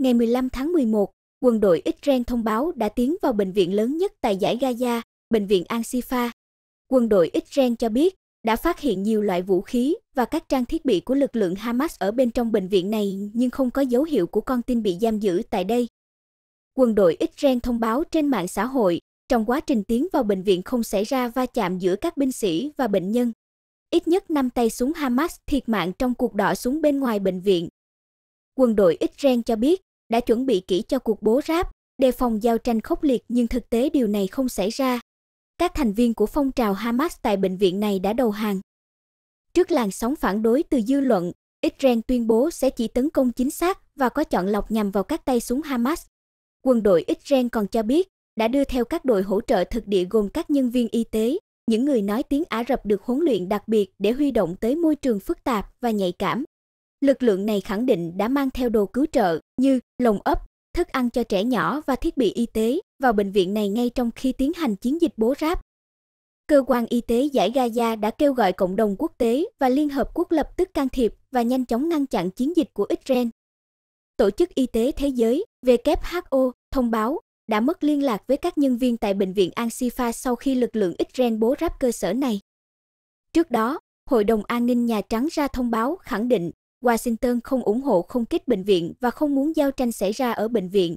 ngày 15 tháng 11, quân đội Israel thông báo đã tiến vào bệnh viện lớn nhất tại giải Gaza, bệnh viện Al-Shifa. Quân đội Israel cho biết đã phát hiện nhiều loại vũ khí và các trang thiết bị của lực lượng Hamas ở bên trong bệnh viện này nhưng không có dấu hiệu của con tin bị giam giữ tại đây. Quân đội Israel thông báo trên mạng xã hội, trong quá trình tiến vào bệnh viện không xảy ra va chạm giữa các binh sĩ và bệnh nhân. Ít nhất 5 tay súng Hamas thiệt mạng trong cuộc đỏ súng bên ngoài bệnh viện. Quân đội Israel cho biết đã chuẩn bị kỹ cho cuộc bố ráp, đề phòng giao tranh khốc liệt nhưng thực tế điều này không xảy ra. Các thành viên của phong trào Hamas tại bệnh viện này đã đầu hàng. Trước làn sóng phản đối từ dư luận, Israel tuyên bố sẽ chỉ tấn công chính xác và có chọn lọc nhằm vào các tay súng Hamas. Quân đội Israel còn cho biết đã đưa theo các đội hỗ trợ thực địa gồm các nhân viên y tế, những người nói tiếng Ả Rập được huấn luyện đặc biệt để huy động tới môi trường phức tạp và nhạy cảm. Lực lượng này khẳng định đã mang theo đồ cứu trợ như lồng ấp, thức ăn cho trẻ nhỏ và thiết bị y tế vào bệnh viện này ngay trong khi tiến hành chiến dịch bố ráp. Cơ quan y tế giải Gaza đã kêu gọi cộng đồng quốc tế và Liên Hợp Quốc lập tức can thiệp và nhanh chóng ngăn chặn chiến dịch của Israel. Tổ chức Y tế Thế giới WHO thông báo đã mất liên lạc với các nhân viên tại bệnh viện Al-Shifa sau khi lực lượng Israel bố ráp cơ sở này. Trước đó, Hội đồng An ninh Nhà Trắng ra thông báo khẳng định Washington không ủng hộ không kích bệnh viện và không muốn giao tranh xảy ra ở bệnh viện.